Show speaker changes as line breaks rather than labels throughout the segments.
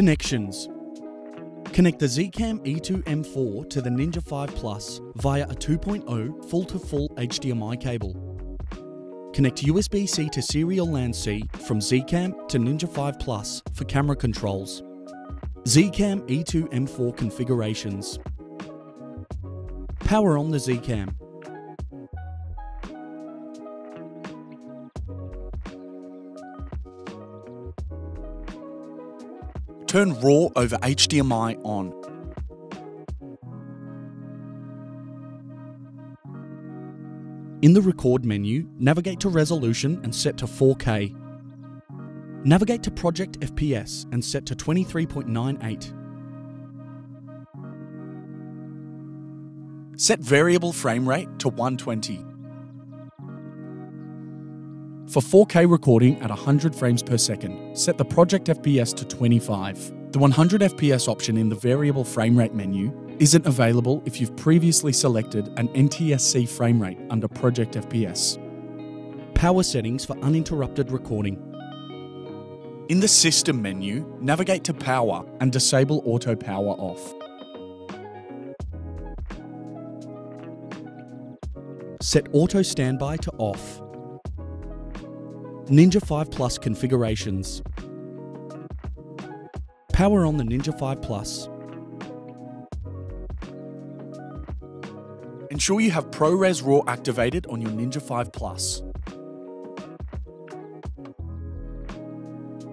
Connections Connect the Zcam E2 M4 to the Ninja V Plus via a 2.0 full to full HDMI cable. Connect USB C to serial LAN C from Zcam to Ninja V Plus for camera controls. Zcam E2 M4 configurations. Power on the Zcam.
Turn RAW over HDMI on.
In the record menu, navigate to resolution and set to 4K. Navigate to project FPS and set to 23.98.
Set variable frame rate to 120. For 4K recording at 100 frames per second, set the project FPS to 25. The 100 FPS option in the variable frame rate menu isn't available if you've previously selected an NTSC frame rate under Project FPS.
Power settings for uninterrupted recording.
In the System menu, navigate to Power and disable Auto Power Off.
Set Auto Standby to off. Ninja V Plus configurations. Power on the Ninja V Plus.
Ensure you have ProRes RAW activated on your Ninja V Plus.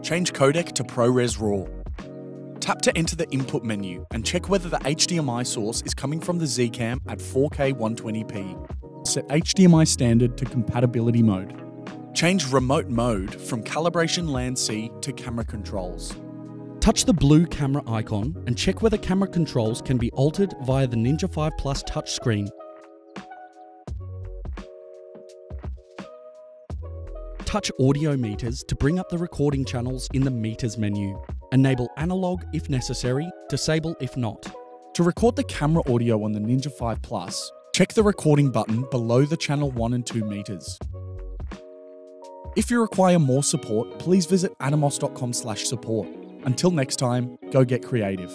Change codec to ProRes RAW. Tap to enter the input menu and check whether the HDMI source is coming from the Zcam at 4K 120p. Set HDMI standard to compatibility mode. Change remote mode from calibration LAN C to camera controls.
Touch the blue camera icon and check whether camera controls can be altered via the Ninja V Plus touchscreen. Touch audio meters to bring up the recording channels in the meters menu. Enable analog if necessary, disable if not.
To record the camera audio on the Ninja V Plus, check the recording button below the channel 1 and 2 meters. If you require more support, please visit atomos.com/support. Until next time, go get creative.